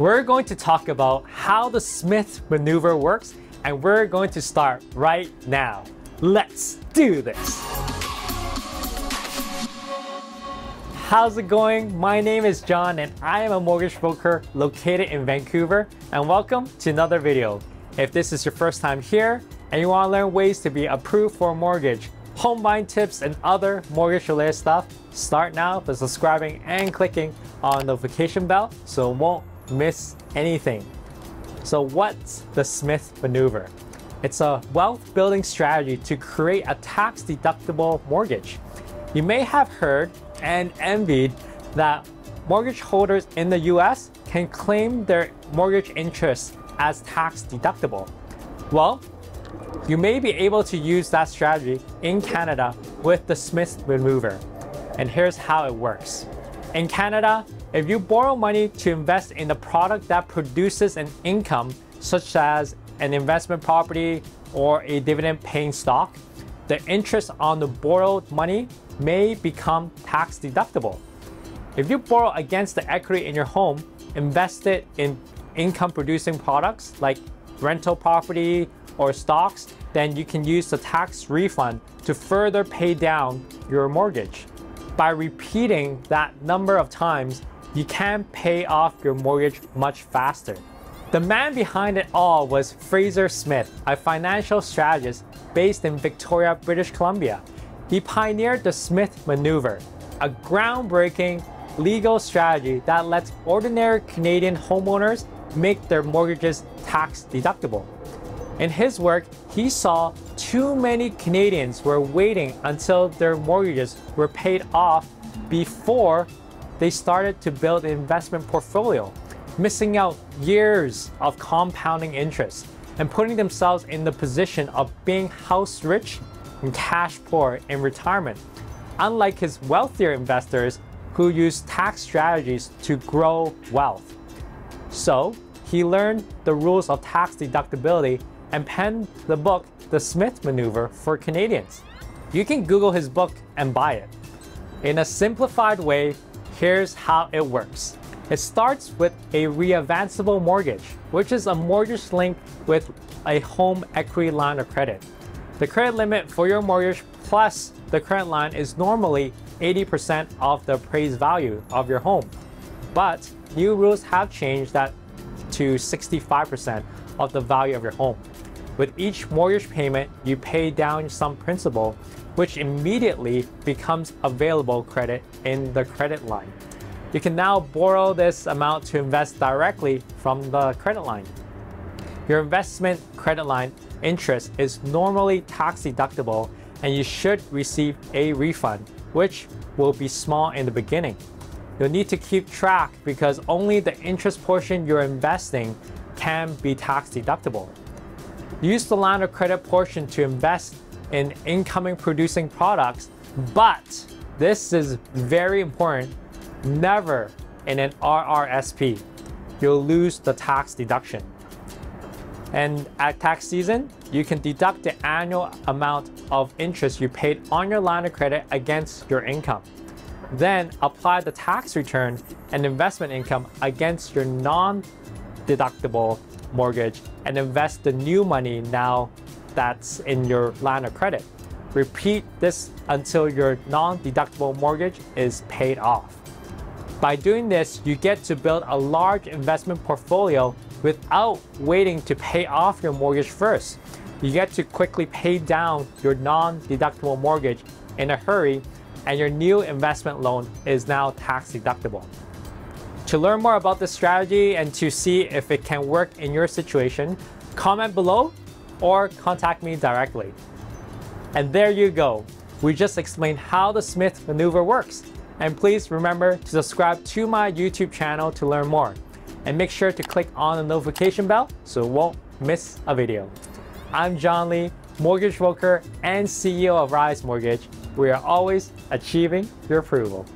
We're going to talk about how the Smith maneuver works and we're going to start right now. Let's do this! How's it going? My name is John and I am a mortgage broker located in Vancouver and welcome to another video. If this is your first time here and you want to learn ways to be approved for a mortgage, home buying tips and other mortgage related stuff, start now by subscribing and clicking on the notification bell so you won't miss anything. So what's the Smith maneuver? It's a wealth building strategy to create a tax deductible mortgage. You may have heard and envied that mortgage holders in the US can claim their mortgage interest as tax deductible. Well, you may be able to use that strategy in Canada with the Smith maneuver. And here's how it works. In Canada, if you borrow money to invest in a product that produces an income, such as an investment property or a dividend paying stock, the interest on the borrowed money may become tax deductible. If you borrow against the equity in your home invested in income producing products like rental property or stocks, then you can use the tax refund to further pay down your mortgage. By repeating that number of times, you can pay off your mortgage much faster. The man behind it all was Fraser Smith, a financial strategist based in Victoria, British Columbia. He pioneered the Smith maneuver, a groundbreaking legal strategy that lets ordinary Canadian homeowners make their mortgages tax deductible. In his work, he saw too many Canadians were waiting until their mortgages were paid off before they started to build an investment portfolio, missing out years of compounding interest and putting themselves in the position of being house rich and cash poor in retirement, unlike his wealthier investors who use tax strategies to grow wealth. So, he learned the rules of tax deductibility and penned the book The Smith Maneuver for Canadians. You can Google his book and buy it. In a simplified way, here's how it works. It starts with a readvanceable mortgage, which is a mortgage linked with a home equity line of credit. The credit limit for your mortgage plus the current line is normally 80% of the appraised value of your home. But new rules have changed that to 65% of the value of your home. With each mortgage payment, you pay down some principal, which immediately becomes available credit in the credit line. You can now borrow this amount to invest directly from the credit line. Your investment credit line interest is normally tax deductible and you should receive a refund, which will be small in the beginning. You'll need to keep track because only the interest portion you're investing can be tax deductible. Use the line of credit portion to invest in incoming producing products, but this is very important, never in an RRSP. You'll lose the tax deduction. And at tax season, you can deduct the annual amount of interest you paid on your line of credit against your income. Then apply the tax return and investment income against your non-deductible mortgage and invest the new money now that's in your line of credit. Repeat this until your non-deductible mortgage is paid off. By doing this, you get to build a large investment portfolio without waiting to pay off your mortgage first. You get to quickly pay down your non-deductible mortgage in a hurry and your new investment loan is now tax deductible. To learn more about this strategy and to see if it can work in your situation, comment below or contact me directly. And there you go. We just explained how the Smith maneuver works. And please remember to subscribe to my YouTube channel to learn more and make sure to click on the notification bell so you won't miss a video. I'm John Lee, mortgage broker and CEO of Arise Mortgage. We are always achieving your approval.